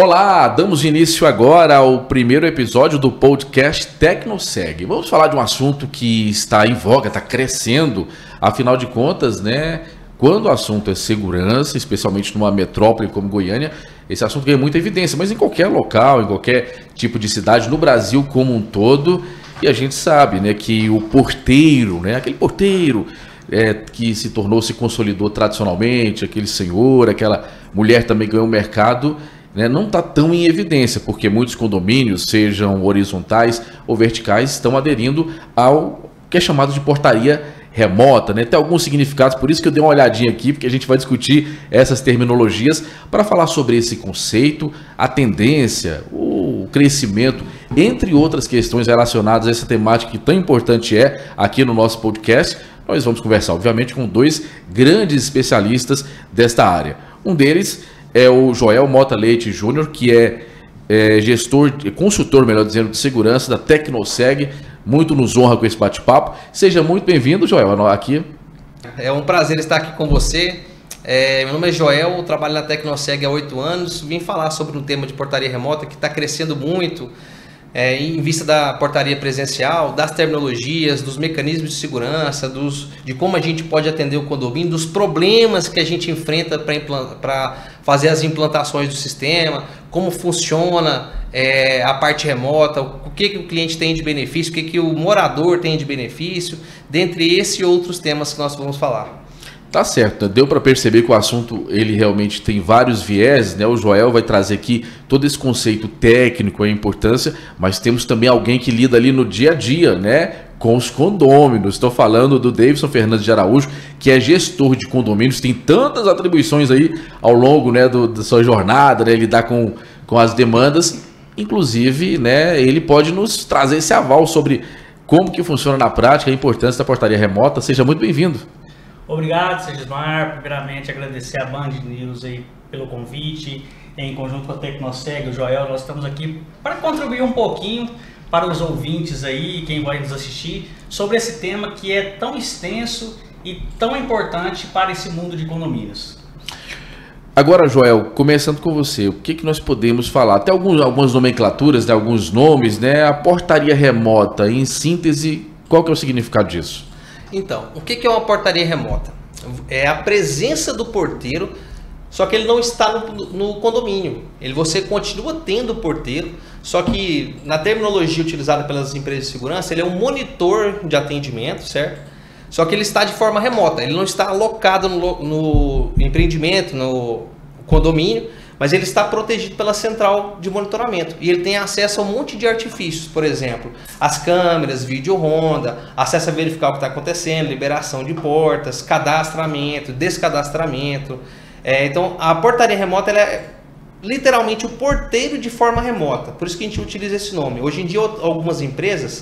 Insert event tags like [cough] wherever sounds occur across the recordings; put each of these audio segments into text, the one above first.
Olá, damos início agora ao primeiro episódio do podcast TecnoSeg. Vamos falar de um assunto que está em voga, está crescendo. Afinal de contas, né? Quando o assunto é segurança, especialmente numa metrópole como Goiânia, esse assunto ganha muita evidência, mas em qualquer local, em qualquer tipo de cidade, no Brasil como um todo, e a gente sabe, né, que o porteiro, né, aquele porteiro é, que se tornou, se consolidou tradicionalmente, aquele senhor, aquela mulher também ganhou o mercado, né, não está tão em evidência, porque muitos condomínios, sejam horizontais ou verticais, estão aderindo ao que é chamado de portaria remota, né? Tem alguns significados, por isso que eu dei uma olhadinha aqui, porque a gente vai discutir essas terminologias para falar sobre esse conceito, a tendência, o crescimento, entre outras questões relacionadas a essa temática que tão importante é aqui no nosso podcast. Nós vamos conversar, obviamente, com dois grandes especialistas desta área. Um deles é o Joel Mota Leite Júnior, que é, é, gestor, consultor, melhor dizendo, de segurança da Tecnoseg. Muito nos honra com esse bate-papo. Seja muito bem-vindo, Joel, aqui. É um prazer estar aqui com você. É, meu nome é Joel, trabalho na Tecnoseg há oito anos. Vim falar sobre um tema de portaria remota que está crescendo muito é, em vista da portaria presencial, das terminologias, dos mecanismos de segurança, dos, de como a gente pode atender o condomínio, dos problemas que a gente enfrenta para fazer as implantações do sistema, como funciona é, a parte remota, o que, que o cliente tem de benefício, o que, que o morador tem de benefício, dentre esses e outros temas que nós vamos falar. Tá certo, né? deu para perceber que o assunto ele realmente tem vários viés, né? O Joel vai trazer aqui todo esse conceito técnico, a importância, mas temos também alguém que lida ali no dia a dia, né? Com os condôminos. Estou falando do Davidson Fernandes de Araújo, que é gestor de condomínios, tem tantas atribuições aí ao longo né, do, da sua jornada, né? Lidar com, com as demandas. Inclusive, né, ele pode nos trazer esse aval sobre como que funciona na prática, a importância da portaria remota. Seja muito bem-vindo. Obrigado, Segismar. Primeiramente, agradecer a Band News aí pelo convite. Em conjunto com a Tecnoseg, o Joel, nós estamos aqui para contribuir um pouquinho para os ouvintes aí, quem vai nos assistir, sobre esse tema que é tão extenso e tão importante para esse mundo de condomínios. Agora, Joel, começando com você, o que, que nós podemos falar? Até alguns, algumas nomenclaturas, né, alguns nomes, né? A portaria remota, em síntese, qual que é o significado disso? Então, o que é uma portaria remota? É a presença do porteiro, só que ele não está no, no condomínio. Ele você continua tendo o porteiro, só que na terminologia utilizada pelas empresas de segurança, ele é um monitor de atendimento, certo? Só que ele está de forma remota, ele não está alocado no, no empreendimento, no condomínio, mas ele está protegido pela central de monitoramento e ele tem acesso a um monte de artifícios, por exemplo, as câmeras, vídeo ronda, acesso a verificar o que está acontecendo, liberação de portas, cadastramento, descadastramento. É, então, a portaria remota é literalmente o porteiro de forma remota, por isso que a gente utiliza esse nome. Hoje em dia, algumas empresas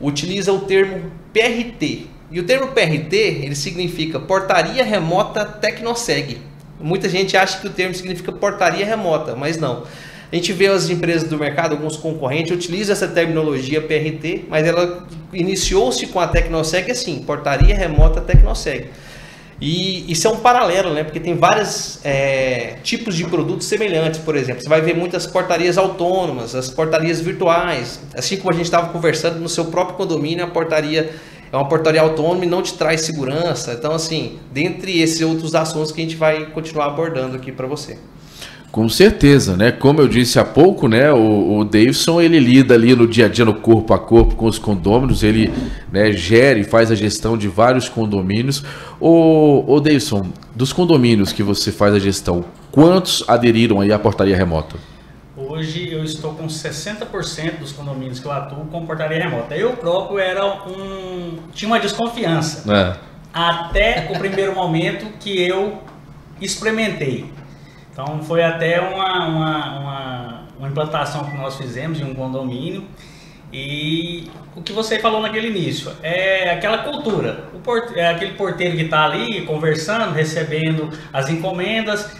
utilizam o termo PRT. E o termo PRT ele significa Portaria Remota Tecnoseg. Muita gente acha que o termo significa portaria remota, mas não. A gente vê as empresas do mercado, alguns concorrentes utilizam essa terminologia PRT, mas ela iniciou-se com a Tecnoseg assim, portaria remota Tecnoseg. E isso é um paralelo, né? Porque tem vários é, tipos de produtos semelhantes, por exemplo. Você vai ver muitas portarias autônomas, as portarias virtuais. Assim como a gente estava conversando no seu próprio condomínio, a portaria é uma portaria autônoma e não te traz segurança. Então, assim, dentre esses outros assuntos que a gente vai continuar abordando aqui para você. Com certeza, né? Como eu disse há pouco, né? O, o Davidson ele lida ali no dia a dia, no corpo a corpo com os condôminos, ele né, gera e faz a gestão de vários condomínios. O, o Davidson, dos condomínios que você faz a gestão, quantos aderiram aí à portaria remota? Hoje eu estou com 60% dos condomínios que eu atuo com portaria remota. Eu próprio era um. tinha uma desconfiança. É. Até o primeiro momento que eu experimentei. Então foi até uma, uma, uma, uma implantação que nós fizemos em um condomínio. E o que você falou naquele início é aquela cultura. O é aquele porteiro que está ali conversando, recebendo as encomendas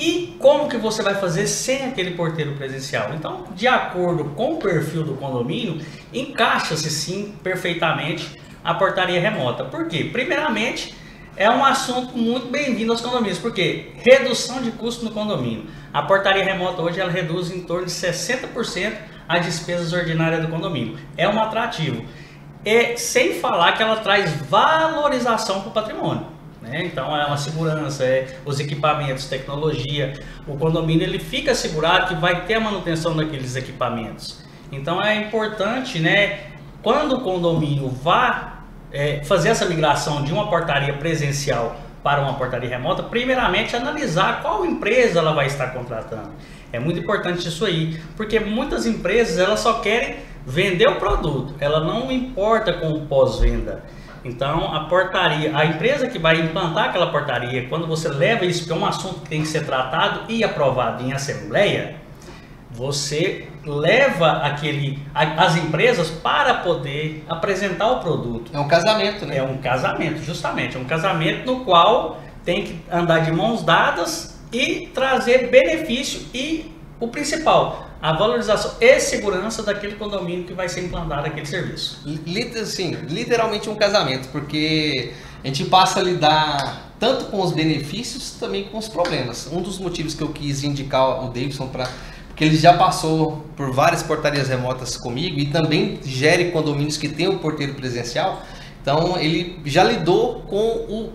e como que você vai fazer sem aquele porteiro presencial? Então, de acordo com o perfil do condomínio, encaixa-se sim perfeitamente a portaria remota. Por quê? Primeiramente, é um assunto muito bem-vindo aos condomínios, porque redução de custo no condomínio. A portaria remota hoje ela reduz em torno de 60% as despesas ordinárias do condomínio. É um atrativo. E sem falar que ela traz valorização para o patrimônio. Né? Então é uma segurança, é os equipamentos, tecnologia. O condomínio ele fica assegurado que vai ter a manutenção daqueles equipamentos. Então é importante, né, quando o condomínio vá é, fazer essa migração de uma portaria presencial para uma portaria remota, primeiramente analisar qual empresa ela vai estar contratando. É muito importante isso aí, porque muitas empresas elas só querem vender o produto, ela não importa com o pós-venda. Então, a portaria, a empresa que vai implantar aquela portaria, quando você leva isso, que é um assunto que tem que ser tratado e aprovado em assembleia, você leva aquele, as empresas para poder apresentar o produto. É um casamento, né? É um casamento, justamente. É um casamento no qual tem que andar de mãos dadas e trazer benefício e o principal, a valorização e segurança daquele condomínio que vai ser implantado aquele serviço. Sim, literalmente um casamento, porque a gente passa a lidar tanto com os benefícios também com os problemas. Um dos motivos que eu quis indicar o Davidson para que ele já passou por várias portarias remotas comigo e também gere condomínios que tem o porteiro presencial. Então ele já lidou com o,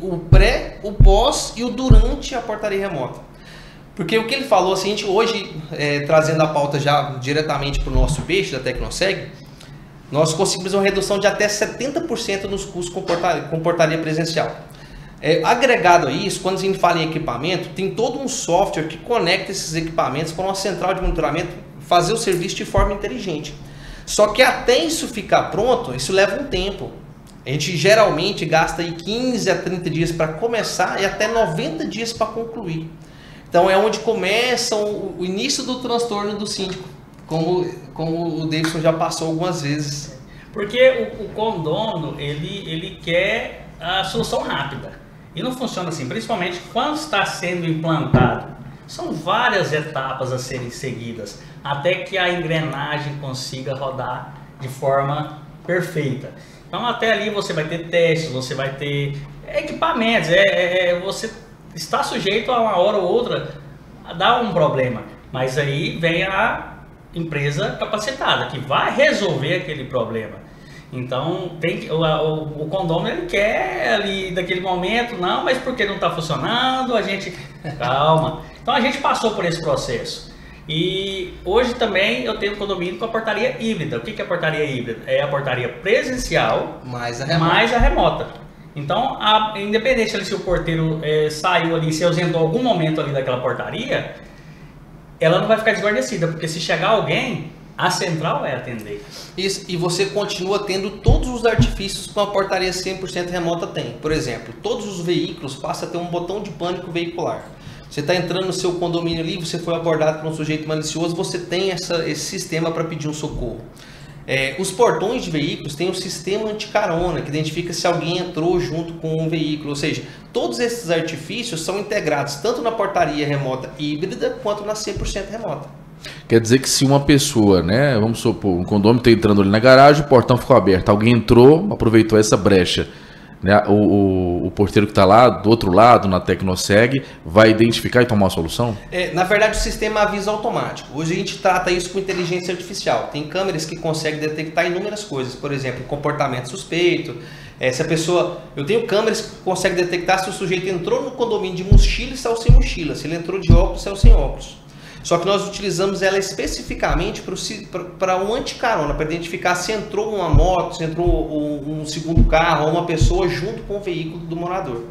o pré, o pós e o durante a portaria remota. Porque o que ele falou, assim, a gente hoje, é, trazendo a pauta já diretamente para o nosso peixe da Tecnoseg, nós conseguimos uma redução de até 70% nos custos com portaria, com portaria presencial. É, agregado a isso, quando a gente fala em equipamento, tem todo um software que conecta esses equipamentos para uma central de monitoramento fazer o serviço de forma inteligente. Só que até isso ficar pronto, isso leva um tempo. A gente geralmente gasta aí 15 a 30 dias para começar e até 90 dias para concluir. Então é onde começa o, o início do transtorno do síndico, como, como o Davidson já passou algumas vezes. Porque o, o condono, ele, ele quer a solução rápida. E não funciona assim, principalmente quando está sendo implantado. São várias etapas a serem seguidas até que a engrenagem consiga rodar de forma perfeita. Então até ali você vai ter testes, você vai ter equipamentos, é, é, é você está sujeito a uma hora ou outra a dar um problema. Mas aí vem a empresa capacitada que vai resolver aquele problema. Então tem o, o, o condomínio ele quer ali daquele momento, não, mas porque não está funcionando, a gente [laughs] calma. Então a gente passou por esse processo. E hoje também eu tenho condomínio com a portaria híbrida. O que é a portaria híbrida? É a portaria presencial mais a remota. Mais a remota. Então, a, independente se o porteiro é, saiu ali, se ausentou algum momento ali daquela portaria, ela não vai ficar desguarnecida, porque se chegar alguém, a central vai atender. Isso, e você continua tendo todos os artifícios que uma portaria 100% remota tem. Por exemplo, todos os veículos passam a ter um botão de pânico veicular. Você está entrando no seu condomínio ali, você foi abordado por um sujeito malicioso, você tem essa, esse sistema para pedir um socorro. É, os portões de veículos têm um sistema anticarona que identifica se alguém entrou junto com um veículo, ou seja, todos esses artifícios são integrados tanto na portaria remota híbrida quanto na 100% remota. Quer dizer que se uma pessoa, né, vamos supor, um condomínio está entrando ali na garagem, o portão ficou aberto, alguém entrou, aproveitou essa brecha né, o, o, o, porteiro que está lá do outro lado, na Tecnoseg, vai identificar e tomar uma solução? É, na verdade, o sistema avisa automático. Hoje a gente trata isso com inteligência artificial. Tem câmeras que conseguem detectar inúmeras coisas, por exemplo, comportamento suspeito. É, se a pessoa. Eu tenho câmeras que conseguem detectar se o sujeito entrou no condomínio de mochila e saiu sem mochila, se ele entrou de óculos, saiu sem óculos. Só que nós utilizamos ela especificamente para um anticarona, para identificar se entrou uma moto, se entrou um, segundo carro ou uma pessoa junto com o veículo do morador.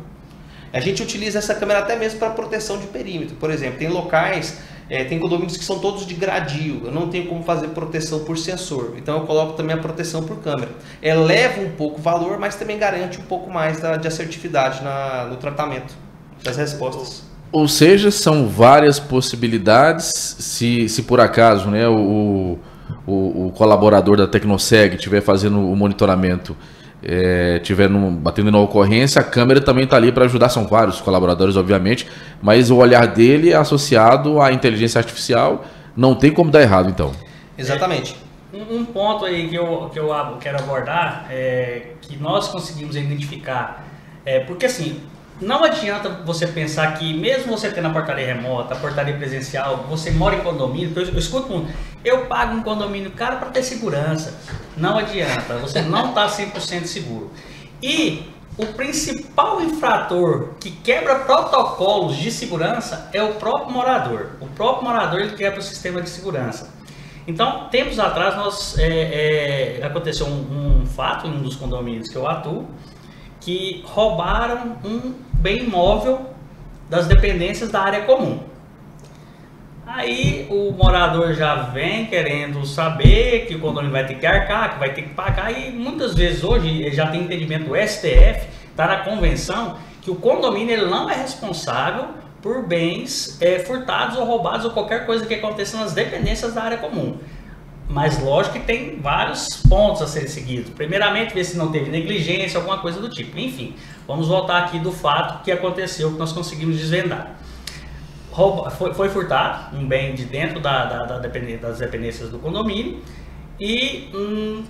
A gente utiliza essa câmera até mesmo para proteção de perímetro. Por exemplo, tem locais, é, tem condomínios que são todos de gradil. Eu não tenho como fazer proteção por sensor. Então eu coloco também a proteção por câmera. Eleva um pouco o valor, mas também garante um pouco mais da, de assertividade na, no tratamento das respostas. Ou seja, são várias possibilidades. Se, se por acaso né, o, o, o colaborador da Tecnoseg estiver fazendo o monitoramento, é, tiver batendo na ocorrência, a câmera também está ali para ajudar. São vários colaboradores, obviamente, mas o olhar dele é associado à inteligência artificial. Não tem como dar errado, então. Exatamente. É, um, um, ponto aí que eu, que eu quero abordar é que nós conseguimos identificar É, porque assim, não adianta você pensar que mesmo você tendo a portaria remota, a portaria presencial, você mora em condomínio, eu, eu escuto eu pago um condomínio caro para ter segurança. Não adianta, você não está 100% seguro. E o principal infrator que quebra protocolos de segurança é o próprio morador. O próprio morador ele quebra o sistema de segurança. Então, tempos atrás, nós, é, é, aconteceu um, um, fato em um dos condomínios que eu atuo, que roubaram um bem imóvel das dependências da área comum. Aí o morador já vem querendo saber que o condomínio vai ter que arcar, que vai ter que pagar, e muitas vezes hoje já tem entendimento do STF, está na convenção, que o condomínio ele não é responsável por bens é, furtados ou roubados ou qualquer coisa que aconteça nas dependências da área comum. Mas lógico que tem vários pontos a serem seguidos. Primeiramente, ver se não teve negligência, alguma coisa do tipo. Enfim, vamos voltar aqui do fato que aconteceu, que nós conseguimos desvendar. Foi, foi, furtado um bem de dentro da, da, da dependência, das dependências do condomínio e hum,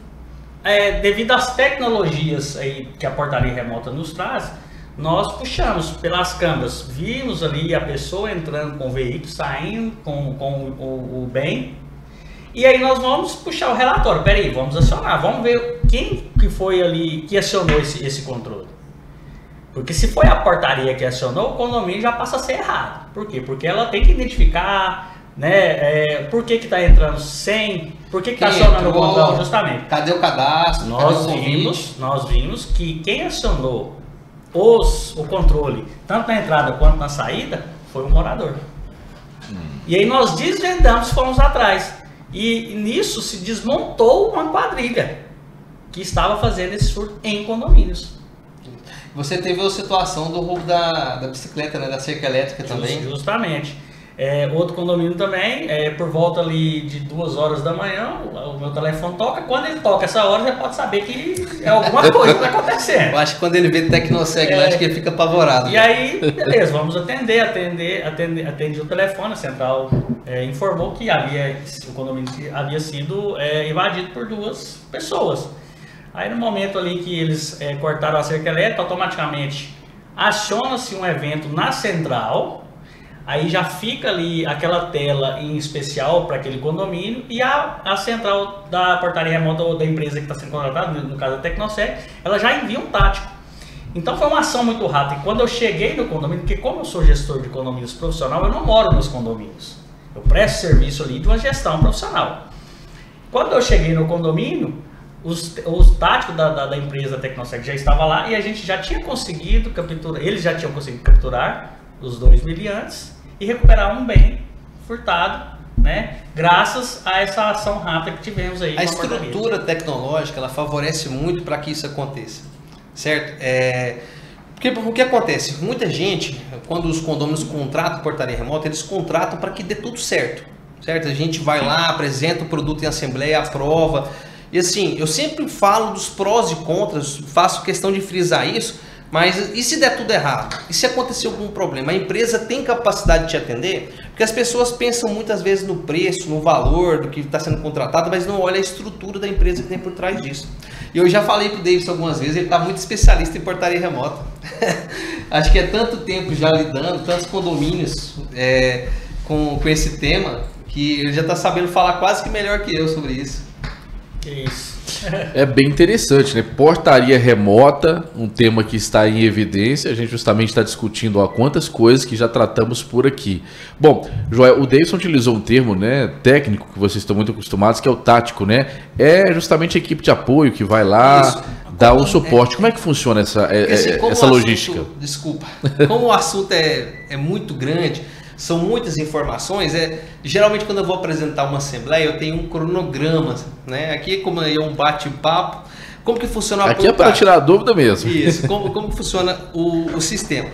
é, devido às tecnologias aí que a portaria remota nos traz, nós puxamos pelas câmeras, vimos ali a pessoa entrando com o veículo, saindo com, com o, o bem, e aí nós vamos puxar o relatório. Peraí, vamos acionar, vamos ver quem que foi ali que acionou esse, esse controle. Porque se foi a portaria que acionou, o condomínio já passa a ser errado. Por quê? Porque ela tem que identificar, né, é, por que está entrando sem, por que está acionando entrou, o controle, justamente. Cadê o cadastro? Nós vimos, nós vimos que quem acionou os, o controle, tanto na entrada quanto na saída, foi o morador. Hum. E aí nós desvendamos, fomos atrás. E nisso se desmontou uma quadrilha que estava fazendo esse surto em condomínios. Você teve a situação do roubo da, da bicicleta, né, da cerca elétrica também. Justamente. É, outro condomínio também, é, por volta ali de duas horas da manhã, o meu telefone toca. Quando ele toca essa hora, já pode saber que é alguma [laughs] coisa que está acontecendo. Eu acho que quando ele vê Tecnoseg, é, acho que ele fica apavorado. E aí, [laughs] beleza, vamos atender, atender, atender, atende o telefone, a central é, informou que havia, o condomínio havia sido é, invadido por duas pessoas. Aí no momento ali que eles é, cortaram a cerca elétrica, automaticamente aciona-se um evento na central, aí já fica ali aquela tela em especial para aquele condomínio e a, a central da portaria remota da empresa que está sendo contratada, no caso a Tecnosec, ela já envia um tático. Então foi uma ação muito rápida. E quando eu cheguei no condomínio, porque como eu sou gestor de condomínios profissional, eu não moro nos condomínios. Eu presto serviço ali de uma gestão profissional. Quando eu cheguei no condomínio, os, os táticos da, da, da empresa Tecnosec já estavam lá e a gente já tinha conseguido capturar, eles já tinham conseguido capturar os dois miliantes e recuperar um bem furtado, né? Graças a essa ação rápida que tivemos aí. A estrutura tecnológica ela favorece muito para que isso aconteça, certo? É, porque o que acontece? Muita gente, quando os condomínios contratam portaria remota, eles contratam para que dê tudo certo, certo? A gente vai lá, apresenta o produto em assembleia, aprova. E assim, eu sempre falo dos prós e contras, faço questão de frisar isso, mas e se der tudo errado? E se acontecer algum problema? A empresa tem capacidade de te atender? Porque as pessoas pensam muitas vezes no preço, no valor do que está sendo contratado, mas não olha a estrutura da empresa que tem por trás disso. E eu já falei para o Davis algumas vezes, ele está muito especialista em portaria remota. [laughs] Acho que é tanto tempo já lidando, tantos condomínios é, com, com esse tema, que ele já está sabendo falar quase que melhor que eu sobre isso. Isso. É bem interessante, né? Portaria remota, um tema que está em evidência. A gente justamente está discutindo ó, quantas coisas que já tratamos por aqui. Bom, Joel, o Davidson utilizou um termo né, técnico que vocês estão muito acostumados, que é o tático, né? É justamente a equipe de apoio que vai lá. Isso dar o suporte. É, Como é que funciona essa, é, assim, essa logística? Assunto, desculpa. Como o assunto é, é muito grande, são muitas informações. É, geralmente, quando eu vou apresentar uma assembleia, eu tenho um cronograma. Né? Aqui, como é um bate-papo, como que funciona Aqui é para tirar dúvida mesmo. Isso, como, [laughs] como funciona o, o sistema.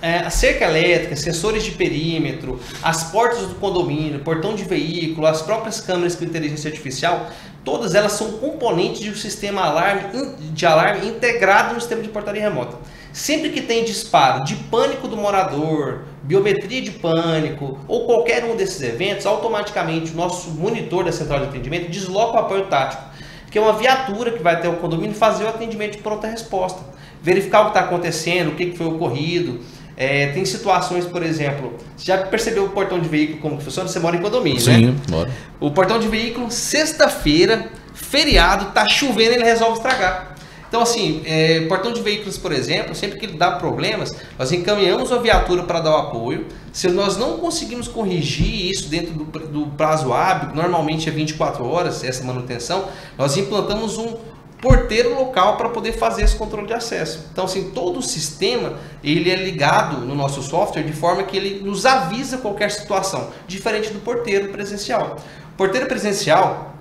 É, a cerca elétrica, sensores de perímetro, as portas do condomínio, portão de veículo, as próprias câmeras com inteligência artificial, todas elas são componentes de um sistema alarme, de alarme integrado no sistema de portaria remota. Sempre que tem disparo de pânico do morador, biometria de pânico ou qualquer um desses eventos, automaticamente o nosso monitor da central de atendimento desloca o apoio tático, que é uma viatura que vai até o condomínio fazer o atendimento de pronta resposta. verificar o que está acontecendo, o que, foi ocorrido. É, tem situações, por exemplo, você já percebeu o portão de veículo como que funciona? Você mora em condomínio, Sim, né? Sim, moro. O portão de veículo, sexta-feira, feriado, tá chovendo, ele resolve estragar. Então, assim, é, portão de veículos, por exemplo, sempre que ele dá problemas, nós encaminhamos a viatura para dar o apoio. Se nós não conseguimos corrigir isso dentro do, do prazo hábil, normalmente é 24 horas essa manutenção, nós implantamos um porteiro local para poder fazer esse controle de acesso. Então, assim, todo o sistema ele é ligado no nosso software de forma que ele nos avisa qualquer situação, diferente do porteiro presencial. Porteiro presencial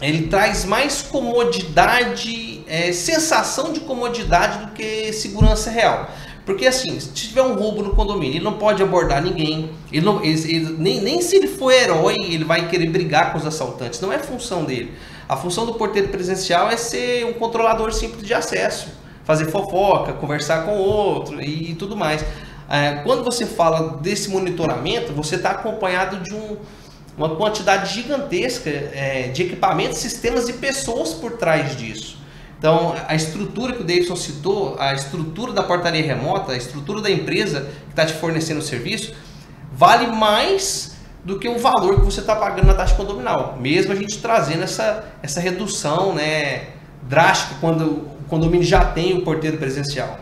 ele traz mais comodidade, é, sensação de comodidade do que segurança real. Porque assim, se tiver um roubo no condomínio, ele não pode abordar ninguém. Ele não, ele, ele, nem, nem se ele for herói, ele vai querer brigar com os assaltantes. Não é função dele. A função do porteiro presencial é ser um controlador simples de acesso. Fazer fofoca, conversar com o outro e, e tudo mais. É, quando você fala desse monitoramento, você está acompanhado de um, uma quantidade gigantesca é, de equipamentos, sistemas e pessoas por trás disso. Então, a estrutura que o Davidson citou, a estrutura da portaria remota, a estrutura da empresa que está te fornecendo o serviço, vale mais do que o valor que você está pagando na taxa condominal. Mesmo a gente trazendo essa, essa redução né, drástica quando o condomínio já tem o porteiro presencial.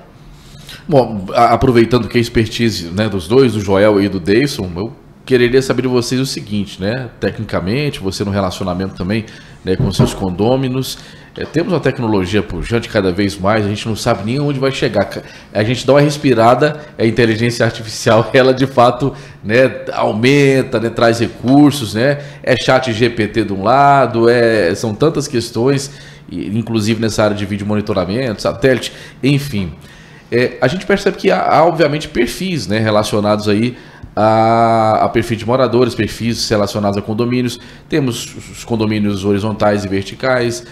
Bom, aproveitando que a expertise né, dos dois, do Joel e do Davidson, eu quereria saber de vocês o seguinte, né? Tecnicamente, você no relacionamento também né, com seus condôminos, é, temos uma tecnologia pujante cada vez mais, a gente não sabe nem onde vai chegar. A gente dá uma respirada, a inteligência artificial, [laughs] ela de fato né, aumenta, né, traz recursos, né? É chat GPT de um lado, é, são tantas questões, inclusive nessa área de vídeo monitoramento, satélite, enfim. É, a gente percebe que há, há obviamente perfis né, relacionados aí a, a perfil de moradores, perfis relacionados a condomínios. Temos os condomínios horizontais e verticais.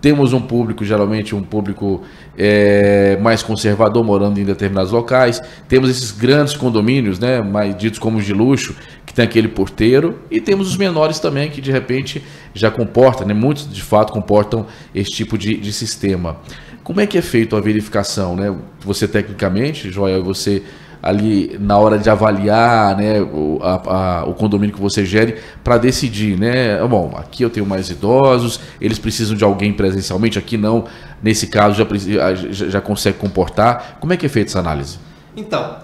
Temos um público, geralmente um público é, mais conservador, morando em determinados locais. Temos esses grandes condomínios, né, mais ditos como de luxo, que tem aquele porteiro. E temos os menores também, que de repente já comportam, né, muitos de fato comportam esse tipo de, de sistema. Como é que é feito a verificação? Né? Você tecnicamente, Joel, você ali na hora de avaliar né, o, a, a, o condomínio que você gere para decidir, né? Bom, aqui eu tenho mais idosos, eles precisam de alguém presencialmente, aqui não, nesse caso já, já, já consegue comportar. Como é que é feita essa análise? Então,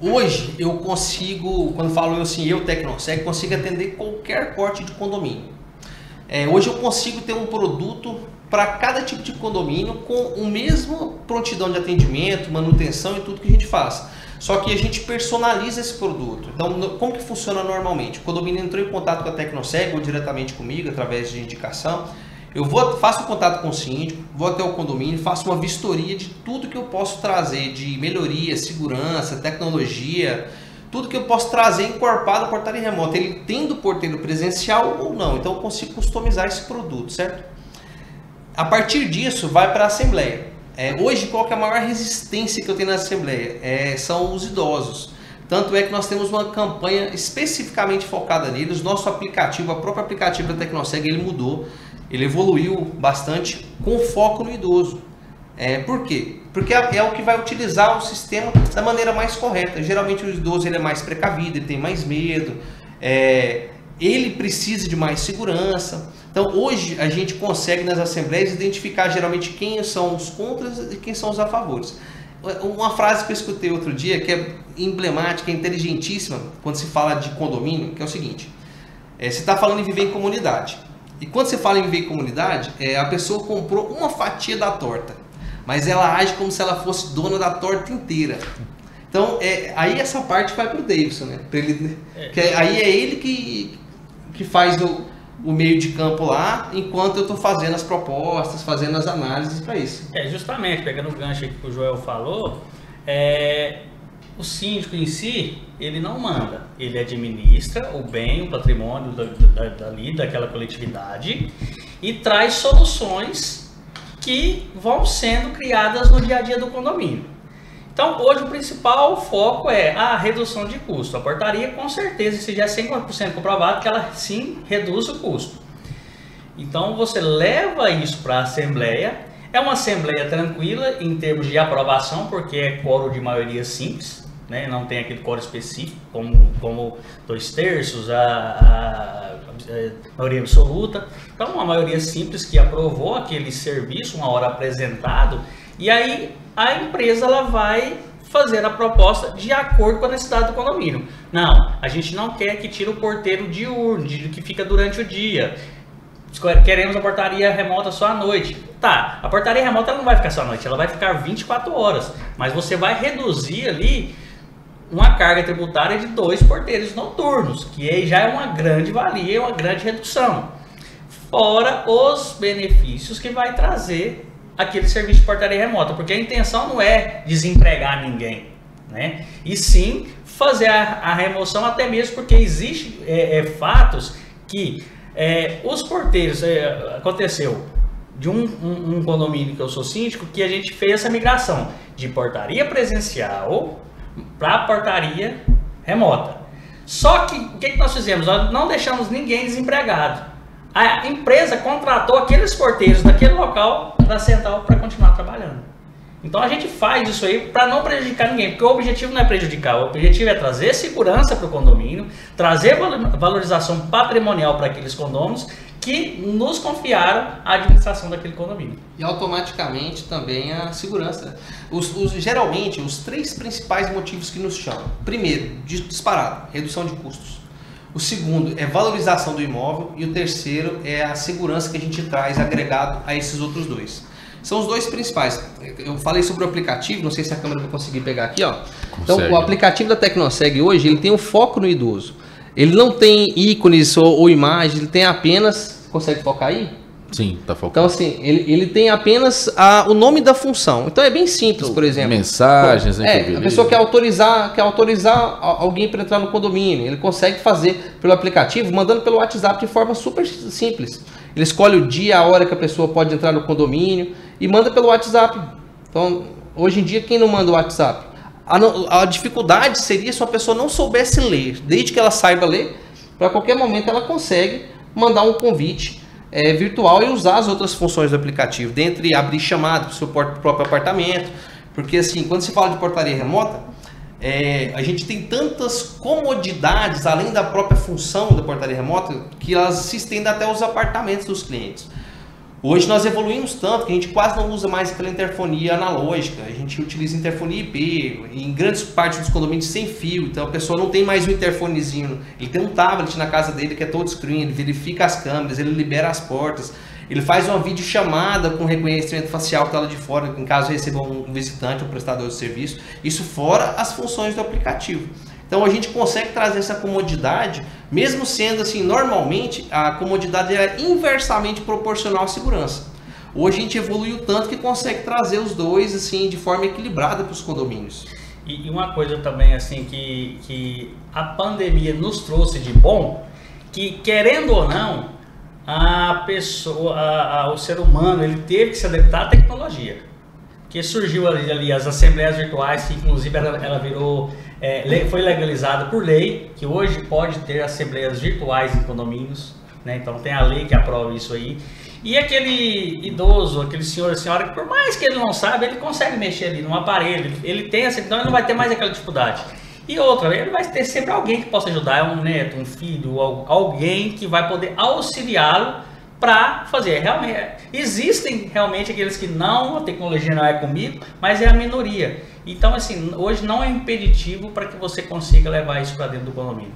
hoje eu consigo, quando falo assim, eu Tecnosec, consigo atender qualquer porte de condomínio. É, hoje eu consigo ter um produto para cada tipo de condomínio com o mesmo prontidão de atendimento, manutenção e tudo que a gente faz. Só que a gente personaliza esse produto. Então, como que funciona normalmente? O condomínio entrou em contato com a Tecnoseg ou diretamente comigo através de indicação. Eu vou, faço contato com o síndico, vou até o condomínio, faço uma vistoria de tudo que eu posso trazer de melhoria, segurança, tecnologia, tudo que eu posso trazer encorpado a portaria remota, ele tendo porteiro presencial ou não. Então eu consigo customizar esse produto, certo? A partir disso, vai para a Assembleia. É, hoje, qual é a maior resistência que eu tenho na Assembleia? É, são os idosos. Tanto é que nós temos uma campanha especificamente focada neles. Nosso aplicativo, a própria aplicativo da Tecnoseg, ele mudou, ele evoluiu bastante com foco no idoso. É, por quê? Porque é, é o que vai utilizar o sistema da maneira mais correta. Geralmente o idoso ele é mais precavido, ele tem mais medo, é, ele precisa de mais segurança. Então hoje a gente consegue nas assembleias identificar geralmente quem são os contras e quem são os a favores. Uma frase que eu escutei outro dia que é emblemática, é inteligentíssima quando se fala de condomínio, que é o seguinte: é, você está falando em viver em comunidade. E quando você fala em viver em comunidade, é, a pessoa comprou uma fatia da torta, mas ela age como se ela fosse dona da torta inteira. Então, é, aí essa parte vai para o Davidson, né? Ele, é. que aí é ele que, que faz o, o meio de campo lá, enquanto eu estou fazendo as propostas, fazendo as análises para isso. É, justamente, pegando o gancho que o Joel falou, é, o síndico em si, ele não manda, ele administra o bem, o patrimônio da, da, dali, daquela coletividade e traz soluções que vão sendo criadas no dia a dia do condomínio. Então, hoje o principal foco é a redução de custo. A portaria, com certeza, se já é 100% comprovado que ela sim reduz o custo. Então, você leva isso para a Assembleia, É uma assembleia tranquila em termos de aprovação, porque é quórum de maioria simples, né? não tem aquele quórum específico, como, como dois terços, a, a, a, maioria absoluta. Então, uma maioria simples que aprovou aquele serviço, uma hora apresentado, e aí a empresa ela vai fazer a proposta de acordo com a necessidade do condomínio. Não, a gente não quer que tire o porteiro diurno, que fica durante o dia. Queremos a portaria remota só à noite. Tá, a portaria remota ela não vai ficar só à noite, ela vai ficar 24 horas. Mas você vai reduzir ali uma carga tributária de dois porteiros noturnos, que aí já é uma grande valia, uma grande redução. Fora os benefícios que vai trazer aquele serviço de portaria remota, porque a intenção não é desempregar ninguém, né? E sim fazer a, a remoção até mesmo porque existe é, é, fatos que é, os porteiros é, aconteceu de um, um, um, condomínio que eu sou síndico que a gente fez essa migração de portaria presencial para portaria remota. Só que o que, que nós fizemos? Nós não deixamos ninguém desempregado. A empresa contratou aqueles porteiros daquele local da central para continuar trabalhando. Então a gente faz isso aí para não prejudicar ninguém, porque o objetivo não é prejudicar, o objetivo é trazer segurança para o condomínio, trazer valorização patrimonial para aqueles condomínios que nos confiaram a administração daquele condomínio. E automaticamente também a segurança. Os, os, geralmente, os três principais motivos que nos chamam. Primeiro, disparado, redução de custos. O segundo é valorização do imóvel e o terceiro é a segurança que a gente traz agregado a esses outros dois. São os dois principais. Eu falei sobre o aplicativo, não sei se a câmera vai conseguir pegar aqui, ó. Então, Consegue. Então, o aplicativo da Tecnoseg hoje, ele tem um foco no idoso. Ele não tem ícones ou, ou imagens, ele tem apenas. Consegue focar aí? Sim, tá focado. Então, assim, ele, ele tem apenas a, o nome da função. Então é bem simples, por exemplo. Mensagens, É, a pessoa quer autorizar, quer autorizar alguém para entrar no condomínio. Ele consegue fazer pelo aplicativo, mandando pelo WhatsApp de forma super simples. Ele escolhe o dia, a hora que a pessoa pode entrar no condomínio e manda pelo WhatsApp. Então, hoje em dia, quem não manda o WhatsApp? A, a dificuldade seria se a pessoa não soubesse ler. Desde que ela saiba ler, para qualquer momento ela consegue mandar um convite é, virtual e usar as outras funções do aplicativo, dentre abrir chamada para o seu próprio apartamento, porque assim, quando se fala de portaria remota, é, a gente tem tantas comodidades, além da própria função da portaria remota, que elas se estendem até os apartamentos dos clientes. Hoje nós evoluímos tanto que a gente quase não usa mais aquela interfonia analógica, a gente utiliza interfonia IP, em grandes partes dos condomínios sem fio, então a pessoa não tem mais um interfonezinho, ele tem um tablet na casa dele que é touchscreen, ele verifica as câmeras, ele libera as portas, ele faz uma videochamada com reconhecimento facial tela de fora, em caso receba um visitante, um prestador de serviço, isso fora as funções do aplicativo. Então a gente consegue trazer essa comodidade, mesmo sendo assim, normalmente a comodidade é inversamente proporcional à segurança. Hoje a gente evoluiu tanto que consegue trazer os dois assim de forma equilibrada para os condomínios. E, uma coisa também assim que, que a pandemia nos trouxe de bom, que querendo ou não, a pessoa, a, a, o ser humano, ele teve que se adaptar à tecnologia. Que surgiu ali, ali as assembleias virtuais, que inclusive ela, ela virou é, foi legalizada por lei, que hoje pode ter assembleias virtuais em condomínios, né? então tem a lei que aprova isso aí. E aquele idoso, aquele senhor senhora, que por mais que ele não saiba, ele consegue mexer ali no aparelho, ele tem essa, então ele não vai ter mais aquela dificuldade. E outra, ele vai ter sempre alguém que possa ajudar, é um neto, um filho, alguém que vai poder auxiliá-lo para fazer. Realmente, existem realmente aqueles que não, a tecnologia não é comigo, mas é a minoria. Então, assim, hoje não é impeditivo para que você consiga levar isso para dentro do condomínio.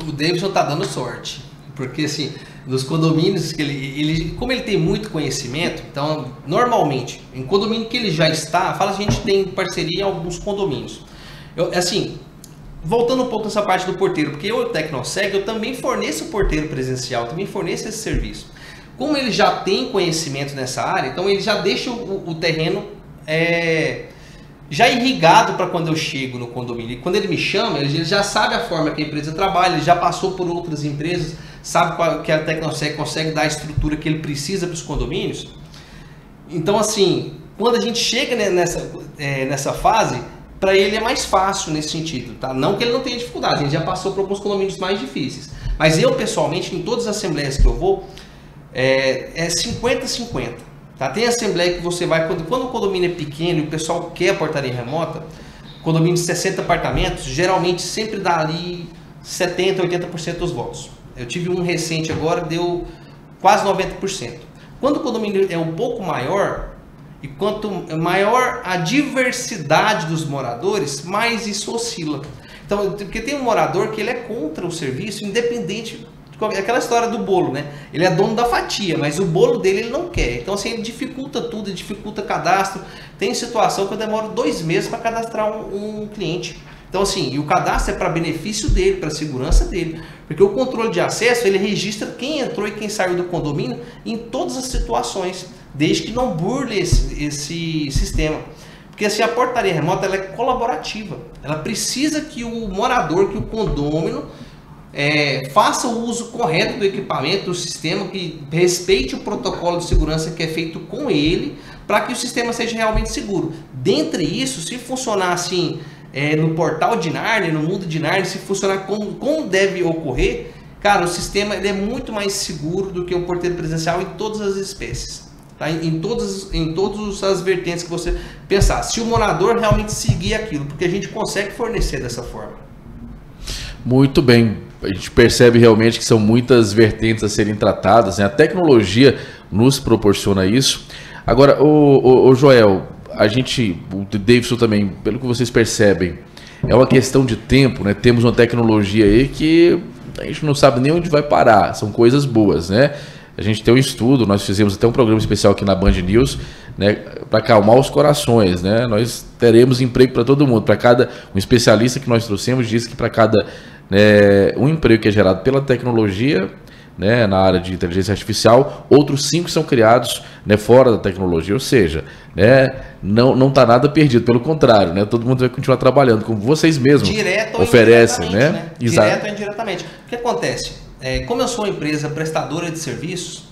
O Davidson está dando sorte, porque assim, nos condomínios que ele, ele, como ele tem muito conhecimento, então normalmente em condomínio que ele já está, fala a gente tem parceria em alguns condomínios. Eu, assim, voltando um pouco nessa parte do porteiro, porque eu, o Tecnoseg, eu também forneço porteiro presencial, também forneço esse serviço. Como ele já tem conhecimento nessa área, então ele já deixa o, o terreno é, já irrigado para quando eu chego no condomínio. E quando ele me chama, ele já sabe a forma que a empresa trabalha, ele já passou por outras empresas, sabe qual, que a Tecnosec consegue dar a estrutura que ele precisa para os condomínios. Então, assim, quando a gente chega nessa, é, nessa fase, para ele é mais fácil nesse sentido, tá? Não que ele não tenha dificuldade, a gente já passou por alguns condomínios mais difíceis. Mas eu, pessoalmente, em todas as assembleias que eu vou, é 50-50. Tá? Tem assembleia que você vai, quando, quando o condomínio é pequeno e o pessoal quer a portaria remota, condomínio de 60 apartamentos, geralmente sempre dá ali 70, 80% dos votos. Eu tive um recente agora, deu quase 90%. Quando o condomínio é um pouco maior, e quanto maior a diversidade dos moradores, mais isso oscila. Então, porque tem um morador que ele é contra o serviço, independente aquela história do bolo, né? Ele é dono da fatia, mas o bolo dele ele não quer. Então, assim, ele dificulta tudo, ele dificulta cadastro. Tem situação que eu demoro dois meses para cadastrar um, um, cliente. Então, assim, e o cadastro é para benefício dele, para segurança dele. Porque o controle de acesso, ele registra quem entrou e quem saiu do condomínio em todas as situações, desde que não burle esse, esse sistema. Porque assim, a portaria remota ela é colaborativa. Ela precisa que o morador, que o condômino é, faça o uso correto do equipamento, do sistema, que respeite o protocolo de segurança que é feito com ele, para que o sistema seja realmente seguro. Dentre isso, se funcionar assim é, no portal de Narnia, no mundo de Narnia, se funcionar como, como deve ocorrer, cara, o sistema é muito mais seguro do que o porteiro presencial em todas as espécies. Tá? Em, em, todas, em todas as vertentes que você pensar. Se o morador realmente seguir aquilo, porque a gente consegue fornecer dessa forma. Muito bem a gente percebe realmente que são muitas vertentes a serem tratadas, né? a tecnologia nos proporciona isso. Agora, o, o, Joel, a gente, o Davidson também, pelo que vocês percebem, é uma questão de tempo, né? Temos uma tecnologia aí que a gente não sabe nem onde vai parar, são coisas boas, né? A gente tem um estudo, nós fizemos até um programa especial aqui na Band News, né, para acalmar os corações, né? Nós teremos emprego para todo mundo. Para cada um especialista que nós trouxemos disse que para cada né, um emprego que é gerado pela tecnologia, né, na área de inteligência artificial, outros cinco são criados né, fora da tecnologia, ou seja, né, não não está nada perdido, pelo contrário, né, todo mundo vai continuar trabalhando, como vocês mesmos Direto oferecem, né? né? Direto ou indiretamente. O que acontece? É, como eu sou uma empresa prestadora de serviços,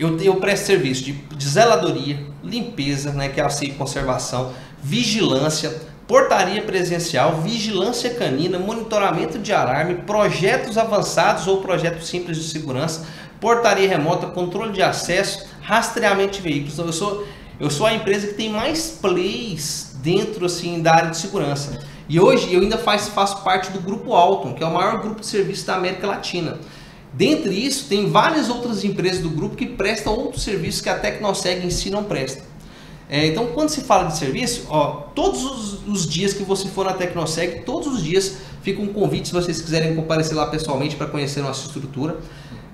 eu, eu presto serviço de, de zeladoria, limpeza, né, que é a conservação, vigilância, portaria presencial, vigilância canina, monitoramento de alarme, projetos avançados ou projetos simples de segurança, portaria remota, controle de acesso, rastreamento de veículos. Então, eu sou, eu sou a empresa que tem mais plays dentro assim da área de segurança. E hoje eu ainda faz, faço parte do Grupo Alton, que é o maior grupo de serviços da América Latina. Dentre isso, tem várias outras empresas do grupo que prestam outros serviços que a Tecnoseg em si não presta. É, então, quando se fala de serviço, ó, todos os, os, dias que você for na Tecnoseg, todos os dias fica um convite se vocês quiserem comparecer lá pessoalmente para conhecer nossa estrutura.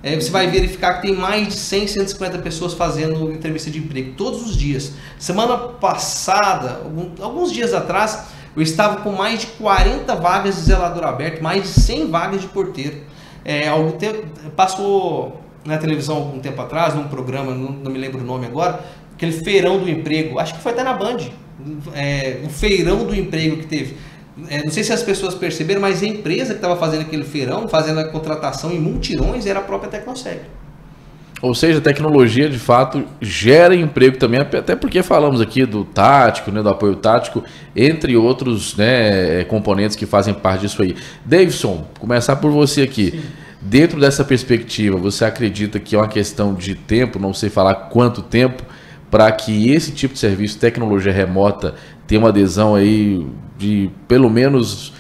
É, você vai verificar que tem mais de 100, 150 pessoas fazendo entrevista de emprego todos os dias. Semana passada, algum, alguns dias atrás, eu estava com mais de 40 vagas de zelador aberto, mais de 100 vagas de porteiro. É, algum tempo, passou na televisão algum tempo atrás, num programa, não, não me lembro o nome agora, aquele feirão do emprego, acho que foi até na Band, é, o feirão do emprego que teve. É, não sei se as pessoas perceberam, mas a empresa que estava fazendo aquele feirão, fazendo a contratação em multirões, era a própria Tecnoseg. Ou seja, a tecnologia de fato gera emprego também, até porque falamos aqui do tático, né, do apoio tático, entre outros né, componentes que fazem parte disso aí. Davidson, começar por você aqui. Sim. Dentro dessa perspectiva, você acredita que é uma questão de tempo, não sei falar quanto tempo, para que esse tipo de serviço, tecnologia remota, tenha uma adesão aí de pelo menos,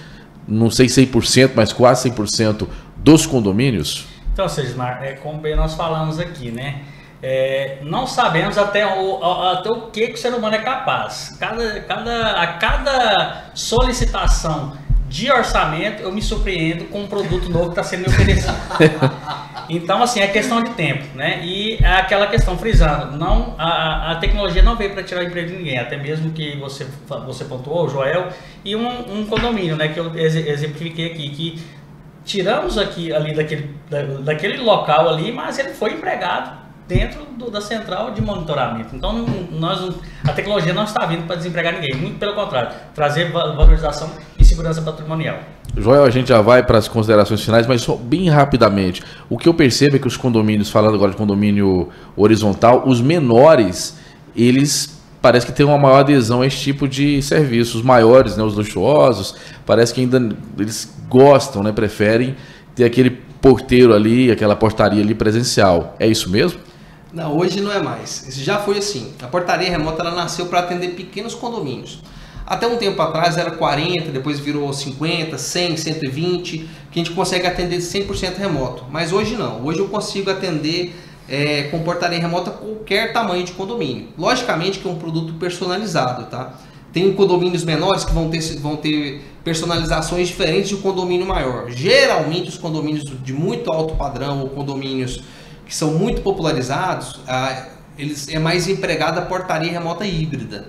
não sei 100%, mas quase 100% dos condomínios? Então, Sesmar, é como bem nós falamos aqui, né? É, não sabemos até o, até o que, que o ser humano é capaz. Cada, cada, a cada solicitação de orçamento, eu me surpreendo com um produto novo que está sendo me oferecido. [laughs] Então, assim, é questão de tempo, né? E é aquela questão frisando, não, a, a tecnologia não veio para tirar o emprego de ninguém, até mesmo que você, você pontuou, o Joel, e um, um condomínio, né, que eu exemplifiquei aqui, que tiramos aqui ali daquele, da, daquele local ali, mas ele foi empregado dentro do, da central de monitoramento. Então, nós, a tecnologia não está vindo para desempregar ninguém, muito pelo contrário, trazer valorização e segurança patrimonial. Joel, a gente já vai para as considerações finais, mas só bem rapidamente. O que eu percebo é que os condomínios, falando agora de condomínio horizontal, os menores, eles parece que têm uma maior adesão a esse tipo de serviços. Os maiores, né, os luxuosos, parece que ainda eles gostam, né, preferem ter aquele porteiro ali, aquela portaria ali presencial. É isso mesmo? Não, hoje não é mais. Já foi assim. A portaria remota ela nasceu para atender pequenos condomínios. Até um tempo atrás era 40, depois virou 50, 100, 120, que a gente consegue atender 100% remoto. Mas hoje não. Hoje eu consigo atender é, com portaria remota qualquer tamanho de condomínio. Logicamente que é um produto personalizado, tá? Tem condomínios menores que vão ter, vão ter personalizações diferentes de um condomínio maior. Geralmente os condomínios de muito alto padrão ou condomínios que são muito popularizados, ah, eles é mais empregada a portaria remota híbrida.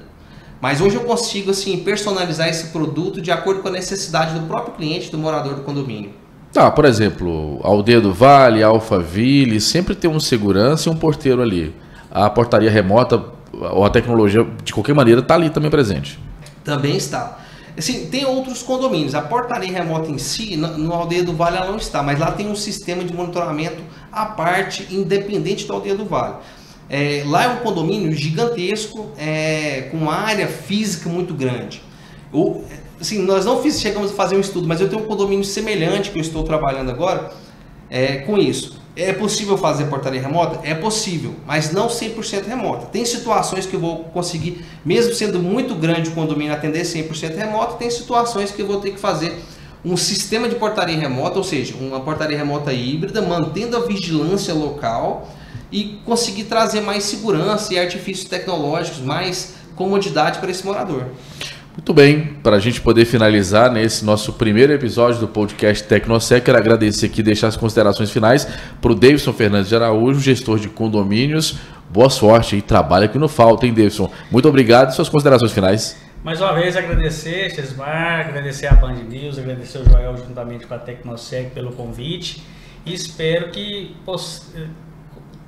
Mas hoje eu consigo assim personalizar esse produto de acordo com a necessidade do próprio cliente, do morador do condomínio. Tá, por exemplo, Aldeia do Vale, Alphaville, sempre tem um segurança e um porteiro ali. A portaria remota ou a tecnologia, de qualquer maneira, está ali também presente. Também está. Assim, tem outros condomínios. A portaria remota em si, no Aldeia do Vale ela não está, mas lá tem um sistema de monitoramento à parte, independente da Aldeia do Vale. É, lá é um condomínio gigantesco, é, com uma área física muito grande. Assim, nós não fiz, chegamos a fazer um estudo, mas eu tenho um condomínio semelhante que eu estou trabalhando agora é, com isso. É possível fazer portaria remota? É possível, mas não 100% remota. Tem situações que eu vou conseguir, mesmo sendo muito grande o condomínio, atender 100% remoto. Tem situações que eu vou ter que fazer um sistema de portaria remota, ou seja, uma portaria remota híbrida, mantendo a vigilância local e conseguir trazer mais segurança e artifícios tecnológicos, mais comodidade para esse morador. Muito bem, para a gente poder finalizar nesse nosso primeiro episódio do podcast Tecnosec, quero agradecer aqui e deixar as considerações finais para o Davidson Fernandes de Araújo, gestor de condomínios. Boa sorte e trabalho aqui no Falta, hein, Davidson? Muito obrigado e suas considerações finais. Mais uma vez agradecer, Chesmar, agradecer a Band News, agradecer o Joel juntamente com a Tecnosec pelo convite e espero que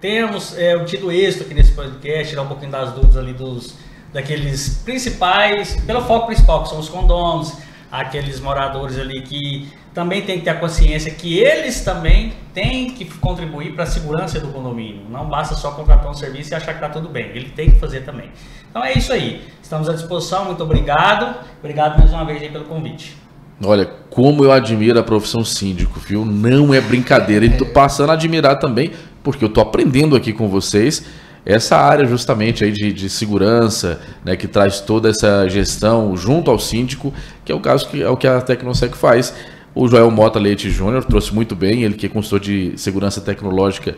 tenhamos é, tido êxito aqui nesse podcast, tirar um pouquinho das dúvidas ali dos daqueles principais, pelo foco principal, que são os condôminos, aqueles moradores ali que também tem que ter a consciência que eles também têm que contribuir para a segurança do condomínio. Não basta só contratar um serviço e achar que está tudo bem, ele tem que fazer também. Então é isso aí. Estamos à disposição, muito obrigado. Obrigado mais uma vez pelo convite. Olha, como eu admiro a profissão síndico, viu? Não é brincadeira. E tô passando a admirar também, porque eu tô aprendendo aqui com vocês essa área justamente aí de, de segurança, né, que traz toda essa gestão junto ao síndico, que é o caso que é o que a Tecnosec faz. O Joel Mota Leite Júnior trouxe muito bem, ele que é consultor de segurança tecnológica,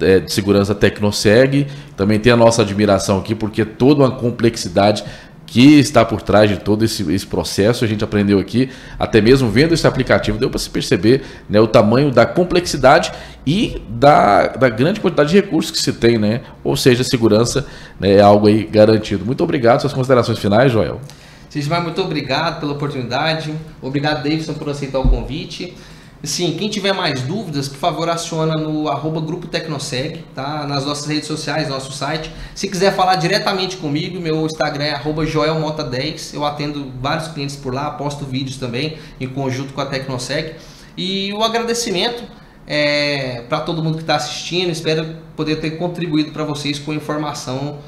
é, de segurança Tecnoseg. Também tem a nossa admiração aqui, porque toda uma complexidade que está por trás de todo esse, esse, processo. A gente aprendeu aqui, até mesmo vendo esse aplicativo, deu para se perceber né, o tamanho da complexidade e da, da grande quantidade de recursos que se tem, né? Ou seja, segurança né, é algo aí garantido. Muito obrigado. Suas considerações finais, Joel. Cismar, muito obrigado pela oportunidade. Obrigado, Davidson, por aceitar o convite. Sim, quem tiver mais dúvidas, por favor, aciona no arroba Grupo Tecnoseg, tá? Nas nossas redes sociais, nosso site. Se quiser falar diretamente comigo, meu Instagram é arroba joelmota10. Eu atendo vários clientes por lá, posto vídeos também, em conjunto com a Tecnoseg. E o agradecimento é, para todo mundo que está assistindo. Espero poder ter contribuído para vocês com informação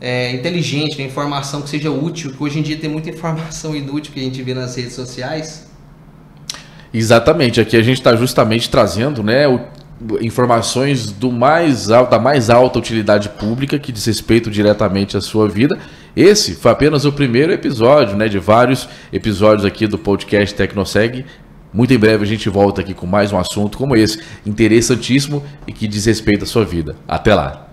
é, inteligente, informação que seja útil, que hoje em dia tem muita [laughs] informação inútil que a gente vê nas redes sociais. Exatamente, aqui a gente está justamente trazendo né, o, informações do mais alto, da mais alta utilidade pública que diz respeito diretamente à sua vida. Esse foi apenas o primeiro episódio né, de vários episódios aqui do podcast Tecnoseg. Muito em breve a gente volta aqui com mais um assunto como esse, interessantíssimo e que diz respeito à sua vida. Até lá!